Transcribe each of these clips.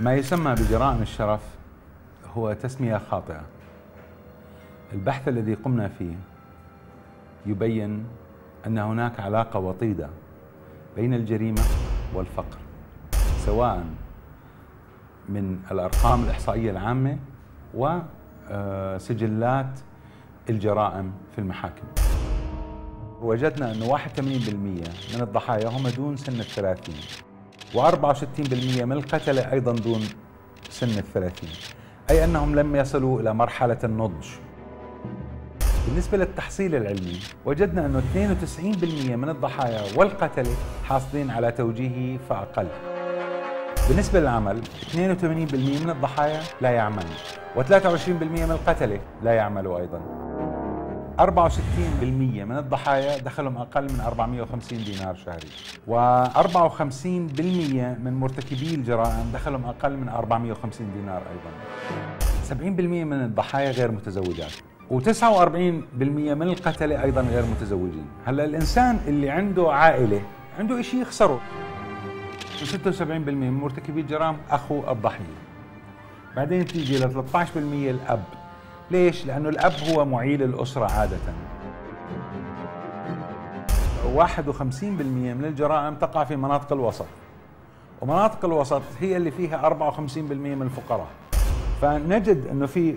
ما يسمى بجرائم الشرف هو تسمية خاطئة. البحث الذي قمنا فيه يبين أن هناك علاقة وطيدة بين الجريمة والفقر سواء من الأرقام الإحصائية العامة وسجلات الجرائم في المحاكم. وجدنا أنه 81% من الضحايا هم دون سن الثلاثين. و64% من القتلة أيضا دون سن الثلاثين. أي أنهم لم يصلوا إلى مرحلة النضج. بالنسبة للتحصيل العلمي وجدنا أنه 92% من الضحايا والقتلة حاصلين على توجيهي فأقل. بالنسبة للعمل 82% من الضحايا لا يعمل و23% من القتلة لا يعملوا أيضا. 64% من الضحايا دخلهم أقل من 450 دينار شهري. و54% من مرتكبي الجرائم دخلهم أقل من 450 دينار أيضا. 70% من الضحايا غير متزوجات. و49% من القتلة أيضا غير متزوجين. هلأ الإنسان اللي عنده عائلة عنده شيء يخسره. 76% من مرتكبي الجرائم أخو الضحية. بعدين تيجي ل 13% الأب. ليش؟ لأنه الأب هو معيل الأسرة عادة. 51% من الجرائم تقع في مناطق الوسط. ومناطق الوسط هي اللي فيها 54% من الفقراء. فنجد أنه في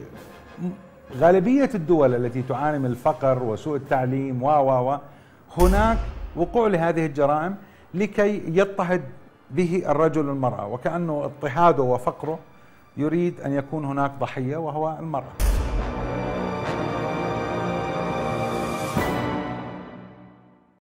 غالبية الدول التي تعاني من الفقر وسوء التعليم و و هناك وقوع لهذه الجرائم لكي يضطهد به الرجل المرأة. وكأنه اضطهاده وفقره يريد أن يكون هناك ضحية وهو المرأة.